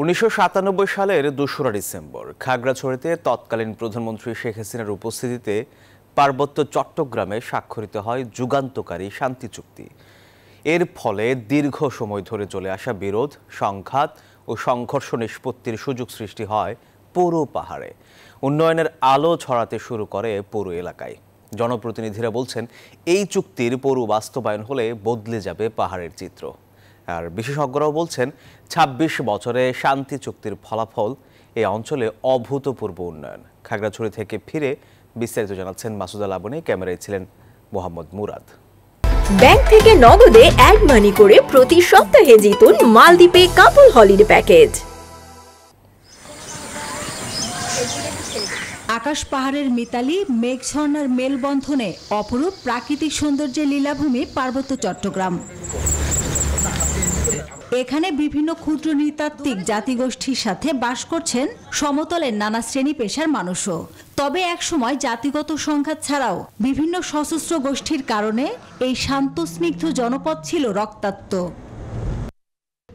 উনিশশো সাতানব্বই সালের দোসরা ডিসেম্বর খাগড়াছড়িতে তৎকালীন প্রধানমন্ত্রী শেখ হাসিনার উপস্থিতিতে পার্বত্য চট্টগ্রামে স্বাক্ষরিত হয় যুগান্তকারী শান্তি চুক্তি। এর ফলে দীর্ঘ সময় ধরে চলে আসা বিরোধ, সংঘাত ও সংঘর্ষ নিষ্পত্তির সুযোগ সৃষ্টি হয় পুরো পাহাড়ে। উন্নয়নের আলো ছড়াতে শুরু করে পুরো এলাকায়। জনপ্রতিনিধিরা বলছেন, এই চুক্তির পুরো বাস্তবায়ন হলে বদলে যাবে পাহাড়ের চিত্র। আর বিশেষজ্ঞরাও বলছেন ২৬ বছরে শান্তি চুক্তির ফলাফল এই অঞ্চলে অভূতপূর্ব উন্নয়ন। খাগড়াছড়ি থেকে ফিরে বিস্তারিত জানাচ্ছেন মাসুদা লাবনী ক্যামেরায় ছিলেন মোহাম্মদ মুরাদ। ব্যাংক থেকে নগদে অ্যাড মানি করে প্রতি সপ্তাহে জিতুন মালদ্বীপে কাপল হলিডে প্যাকেজ। আকাশ পাহাড়ের মিতালি মেঘঝর্ণার মেলবন্ধনে অপরূপ প্রাকৃতিক সৌন্দর্যের লীলাভূমি পার্বত্য চট্টগ্রাম। এখানে বিভিন্ন ক্ষুদ্র নৃতাত্ত্বিক জাতিগোষ্ঠীর সাথে বাস করছেন সমতলের নানা শ্রেণি পেশার মানুষও। তবে একসময় জাতিগত সংঘাত ছাড়াও বিভিন্ন সশস্ত্র গোষ্ঠীর কারণে এই শান্ত, স্নিগ্ধ জনপদ ছিল রক্তাক্ত।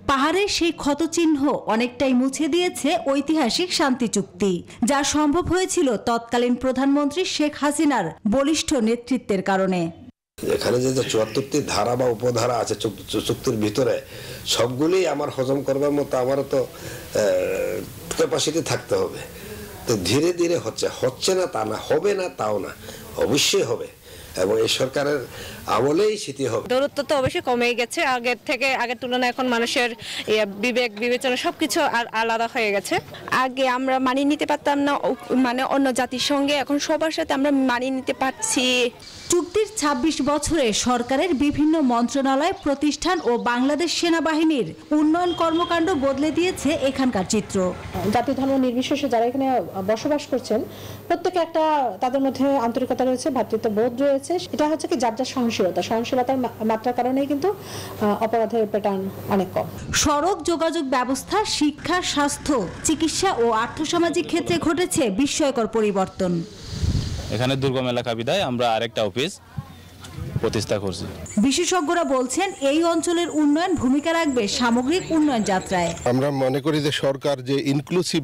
পাহাড়ের সেই ক্ষতচিহ্ন অনেকটাই মুছে দিয়েছে ঐতিহাসিক শান্তি চুক্তি, যা সম্ভব হয়েছিল তৎকালীন প্রধানমন্ত্রী শেখ হাসিনার বলিষ্ঠ নেতৃত্বের কারণে। এখানে যে চুয়াত্তরটি ধারা বা উপধারা আছে চুক- চুক্তির ভিতরে সবগুলি আমার হজম করবার মতো আমারও তো ক্যাপাসিটি থাকতে হবে। তো ধীরে ধীরে হচ্ছে হচ্ছে না তা না, হবে না তাও না, অবশ্যই হবে। এবং এই সরকারের আমলেই সেটি হবে। দূরত্ব তো অবশ্যই কমে গেছে। আগের থেকে আগের তুলনায় এখন মানুষের ইয়ে, বিবেক বিবেচনা সবকিছু আর আলাদা হয়ে গেছে। আগে আমরা মানিয়ে নিতে পারতাম না মানে অন্য জাতির সঙ্গে। এখন সবার সাথে আমরা মানিয়ে নিতে পারছি। চুক্তির ২৬ বছরে সরকারের বিভিন্ন মন্ত্রণালয় প্রতিষ্ঠান ও বাংলাদেশ সেনাবাহিনীর উন্নয়ন কর্মকাণ্ড বদলে দিয়েছে এখানকার চিত্র। জাতি ধর্ম নির্বিশেষে যারা এখানে বসবাস করছেন প্রত্যেকে একটা তাদের মধ্যে আন্তরিকতা রয়েছে ভ্রাতৃত্ব বোধ রয়েছে এটা হচ্ছে কি যার যার সহনশীলতা। সহনশীলতার মাত্রার কারণেই কিন্তু অপরাধের প্যাটার্ন অনেক কম। সড়ক যোগাযোগ ব্যবস্থা শিক্ষা স্বাস্থ্য চিকিৎসা ও আর্থসামাজিক ক্ষেত্রে ঘটেছে বিস্ময়কর পরিবর্তন। এখানে দুর্গম এলাকা বিদায় আমরা আরেকটা অফিস প্রতিষ্ঠা করছি। বিশেষজ্ঞরা বলছেন এই অঞ্চলের উন্নয়ন ভূমিকা রাখবে সামগ্রিক উন্নয়ন যাত্রায়। আমরা মনে করি যে সরকার যে ইনক্লুসিভ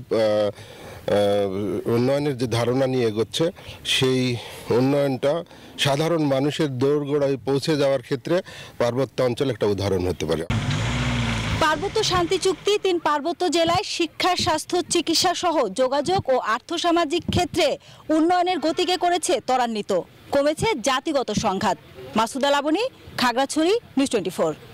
উন্নয়নের যে ধারণা নিয়ে এগোচ্ছে, সেই উন্নয়নটা সাধারণ মানুষের দোরগোড়ায় পৌঁছে যাওয়ার ক্ষেত্রে পার্বত্য অঞ্চল একটা উদাহরণ হতে পারে। পার্বত্য শান্তি চুক্তি, তিন পার্বত্য জেলায় শিক্ষা, স্বাস্থ্য, চিকিৎসা সহ যোগাযোগ ও আর্থসামাজিক ক্ষেত্রে উন্নয়নের গতিকে করেছে ত্বরান্বিত। কমেছে জাতিগত সংঘাত। Masuda Laboni Khagrachhari, news twenty